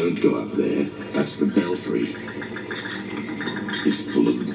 Don't go up there. That's the belfry. It's full of